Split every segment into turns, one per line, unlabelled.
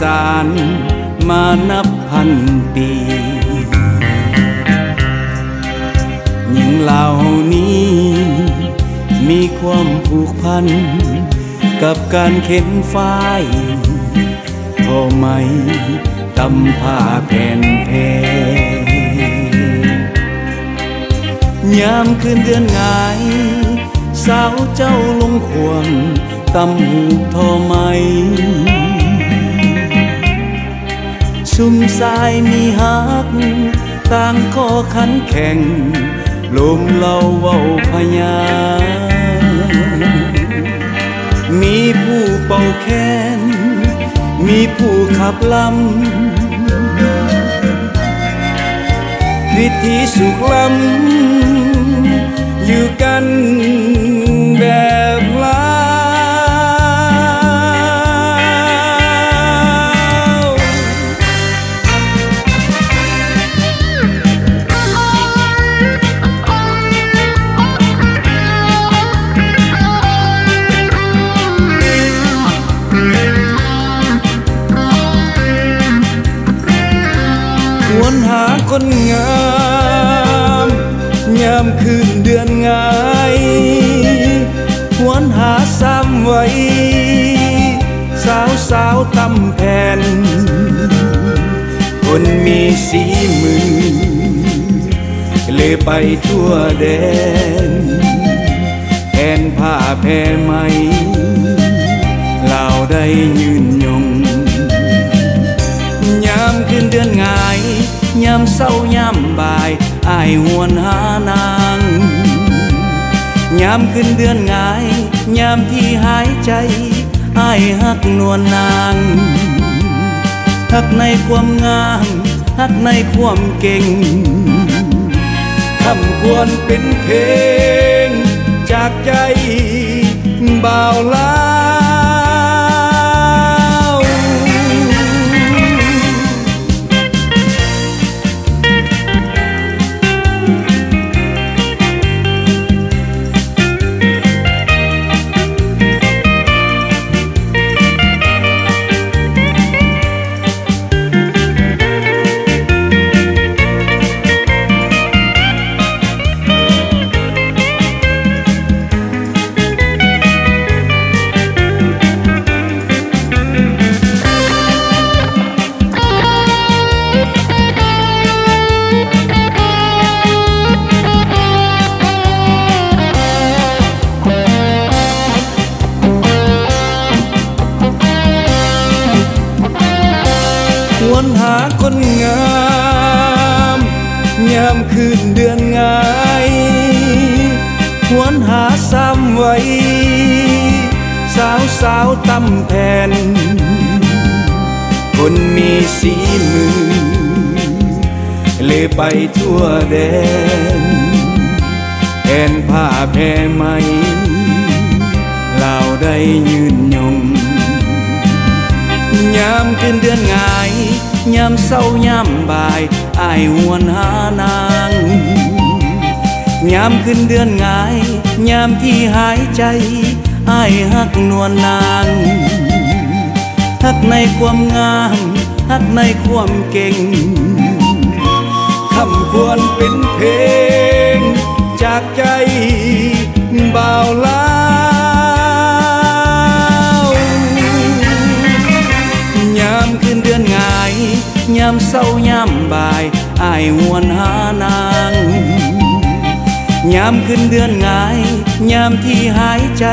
สานมานับพันปีหญิงเหล่านี้ มีความผูกพัน กับการเข็นฝ้ายพอไหมตำผ้าแผ่นเพยามคืนเดือนงาย สาวเจ้าลงควงตำหูทอไหม ซุ่มสายมีฮักต่างข้อขันแข่งลมเล่าเว้าพยา มีผู้เป่าแคนมีผู้ขับลำวิธีสุขลำอยู่กันแบบลา นงามยามคืนเดือนงายหวนหาซ้ำไว้ สาวสาวตำแผ่น คนมีสีมือเลยไปทั่วแดนแทนผ้าแผ่ไหมเราได้ยืน เศร้ายามบ่ายอายหวนหานางยามคืนเดือนงายยามที่หายใจอายหักนวลนางหักในความงามหักในความเก่งคำควรเป็นเพลงจากใจบ่าวลา นหาคนงามยามคืนเดือนงายหวนหาซ้ำไว้ สาวสาวตำแผ่น คนมีสีมือ เลยไปทั่วแดนแทนผ้าแผ่ไหมเราได้ยืนยงยามคืนเดือนงาย ยามเศร้ายามบ่ายอายหวนหานางยามคืนเดือนงายยามที่หายใจอายหักนวลนางหักในความงามหักในความเก่งคำควรเป็นเพลงจากใจบ่าวลา เศร้ายามบ่ายอายหวนหานางยามคืนเดือนงายยามที่หายใจ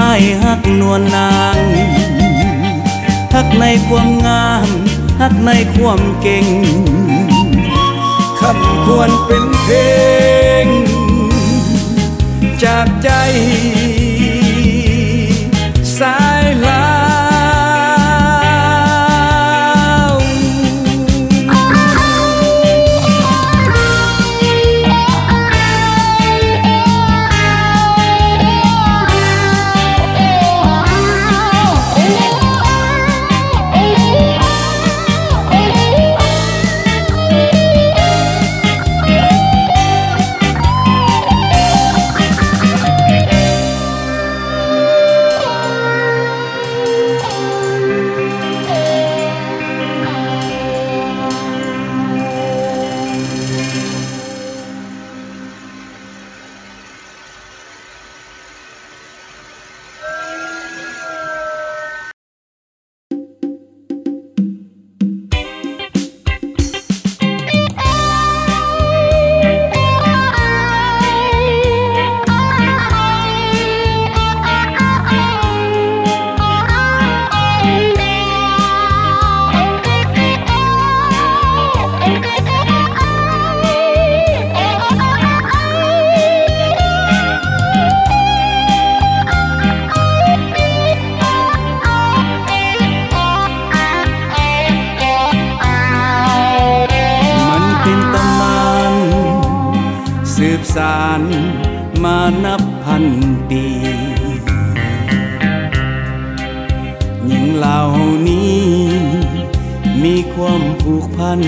อายหักนวลนางหักในความงามหักในความเก่งคำควรเป็นเพลง จากใจ สารมานับพันปี หญิงเหล่านี้ มีความผูกพัน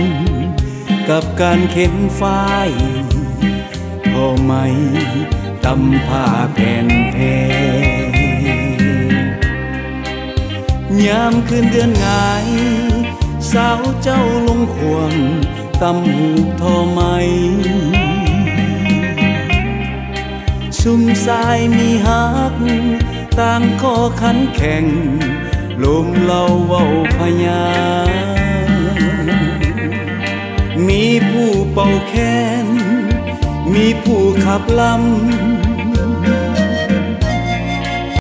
กับการเข็นฝ้ายพอไหมตำผ้าแผ่นเพยามคืนเดือนงาย สาวเจ้าลงควงตำหูทอไหม ซุ่มสายมีฮักต่างข้อขันแข่งลมเล่าเว้าพยา มีผู้เป่าแคนมีผู้ขับลำ